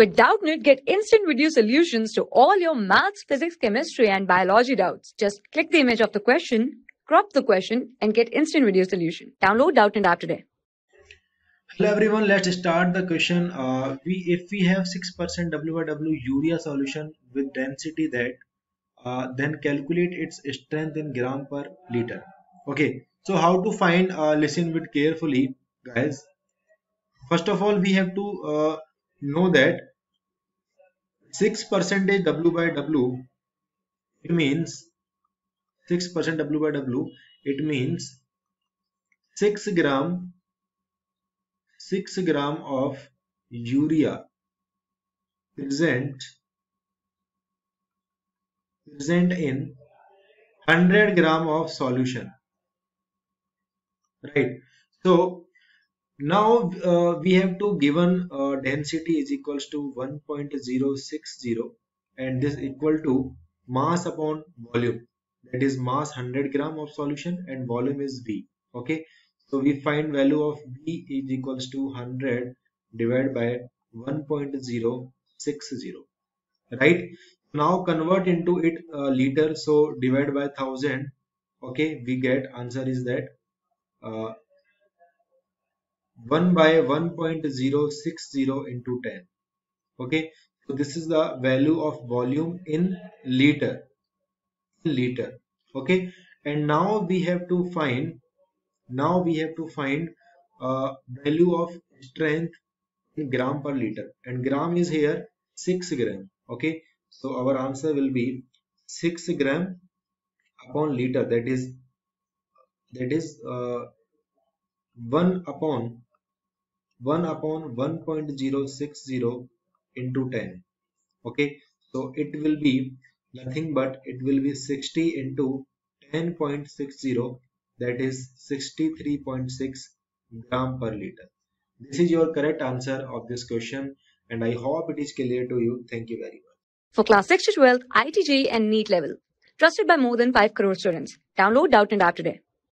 With Doubtnut, get instant video solutions to all your maths, physics, chemistry, and biology doubts. Just click the image of the question, crop the question, and get instant video solution. Download Doubtnut app today. Hello everyone, let's start the question. Uh, we If we have 6% w/w urea solution with density that, uh, then calculate its strength in gram per liter. Okay, so how to find, uh, listen with carefully guys. First of all, we have to uh, know that 6 percentage W by W it means 6 percent W by W it means 6 gram 6 gram of urea present present in 100 gram of solution. Right. So now uh, we have to given uh, density is equals to 1.060 and this equal to mass upon volume. That is mass 100 gram of solution and volume is v. Okay? So we find value of v is equals to 100 divided by 1.060 right? Now convert into it uh, liter. So divide by 1000 okay? We get answer is that uh, 1 by 1.060 into 10 okay? So this is the value of volume in liter. In liter. Okay? And now we have to find now we have to find uh, value of strength in gram per liter. And gram is here 6 gram. Okay? So our answer will be 6 gram upon liter. That is that is uh, 1 upon 1 upon 1.060 into 10 okay so it will be nothing but it will be 60 into 10.60 that is 63.6 gram per liter this is your correct answer of this question and i hope it is clear to you thank you very much For class 6 to 12, IIT JEE and NEET level. Trusted by more than 5 crore students. Download Doubtnut app today.